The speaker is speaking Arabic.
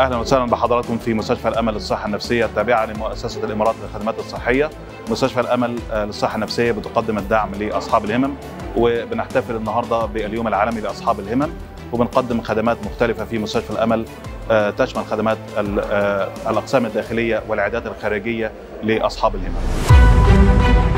أهلا وسهلا بحضراتكم في مستشفى الأمل للصحة النفسية التابعة لمؤسسة الإمارات للخدمات الصحية. مستشفى الأمل آه، للصحة النفسية بتقدم الدعم لأصحاب الهمم وبنحتفل النهارده باليوم العالمي لأصحاب الهمم وبنقدم خدمات مختلفة في مستشفى الأمل آه، تشمل خدمات آه، الأقسام الداخلية والعيادات الخارجية لأصحاب الهمم.